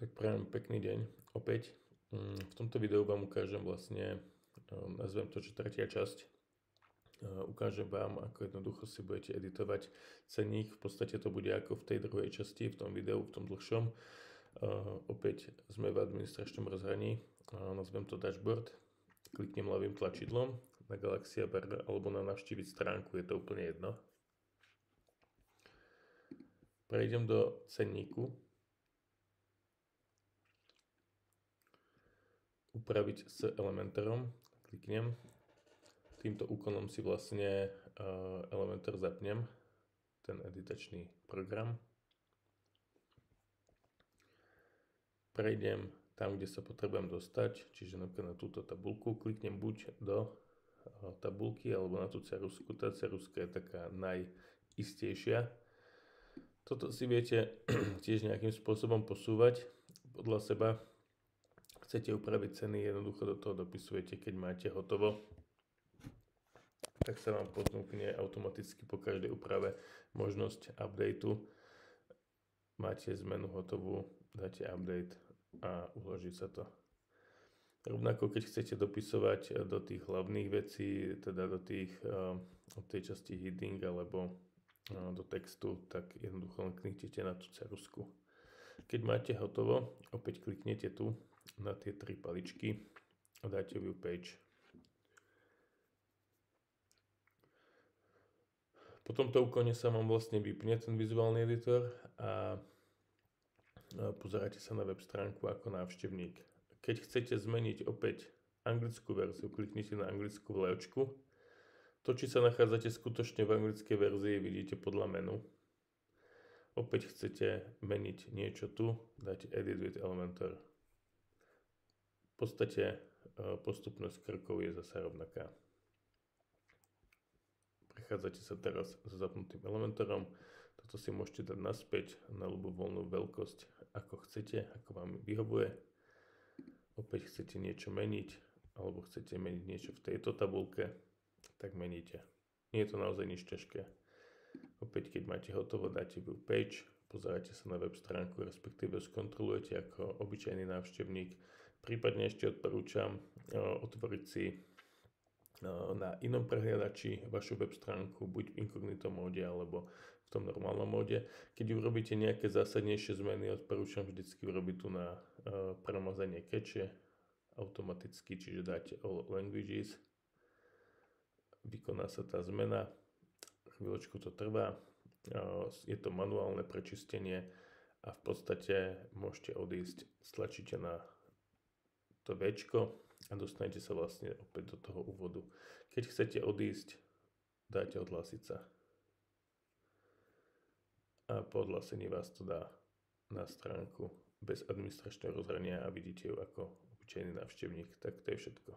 Tak prajem pekný deň opäť. Mm, v tomto videu vám ukážem vlastne, ehm, nazvem to, že tretia časť. Ehm, ukážem vám, ako jednoducho si budete editovať cenník. V podstate to bude ako v tej druhej časti, v tom videu, v tom dlhšom. Ehm, opäť sme v administračnom rozhraní. Nazvem to dashboard. Kliknem ľavým tlačidlom na Galaxia Bar alebo na navštíviť stránku, je to úplne jedno. Prejdem do cenníku upraviť s Elementorom. Kliknem. Týmto úkonom si vlastne uh, Elementor zapnem, ten editačný program. Prejdem tam, kde sa potrebujem dostať, čiže napríklad na túto tabulku, kliknem buď do uh, tabulky alebo na tú cerusku. Tá ceruska je taká najistejšia. Toto si viete tiež nejakým spôsobom posúvať podľa seba chcete upraviť ceny, jednoducho do toho dopisujete, keď máte hotovo, tak sa vám ponúkne automaticky po každej úprave možnosť updateu. Máte zmenu hotovú, dáte update a uloží sa to. Rovnako keď chcete dopisovať do tých hlavných vecí, teda do tých, od tej časti heading alebo do textu, tak jednoducho len kliknete na tú cerusku. Keď máte hotovo, opäť kliknete tu na tie tri paličky a dáte view page. Po tomto úkone sa vám vlastne vypne ten vizuálny editor a pozeráte sa na web stránku ako návštevník. Keď chcete zmeniť opäť anglickú verziu, kliknite na anglickú vlajočku. To, či sa nachádzate skutočne v anglickej verzii, vidíte podľa menu. Opäť chcete meniť niečo tu, dáte Edit with Elementor podstate e, postupnosť krkov je zase rovnaká. Prechádzate sa teraz s zapnutým elementorom. Toto si môžete dať naspäť na ľubovoľnú veľkosť, ako chcete, ako vám vyhovuje. Opäť chcete niečo meniť, alebo chcete meniť niečo v tejto tabulke, tak meníte. Nie je to naozaj nič ťažké. Opäť, keď máte hotovo, dáte view page, pozeráte sa na web stránku, respektíve skontrolujete ako obyčajný návštevník. Prípadne ešte odporúčam e, otvoriť si e, na inom prehliadači vašu web stránku, buď v inkognito móde alebo v tom normálnom móde. Keď urobíte nejaké zásadnejšie zmeny, odporúčam vždycky urobiť tu na e, premazanie keče automaticky, čiže dáte all languages. Vykoná sa tá zmena, chvíľočku to trvá, je to manuálne prečistenie a v podstate môžete odísť, stlačíte na to V a dostanete sa vlastne opäť do toho úvodu. Keď chcete odísť, dáte odhlásiť sa. A po odhlásení vás to dá na stránku bez administračného rozhrania a vidíte ju ako obyčajný návštevník. Tak to je všetko.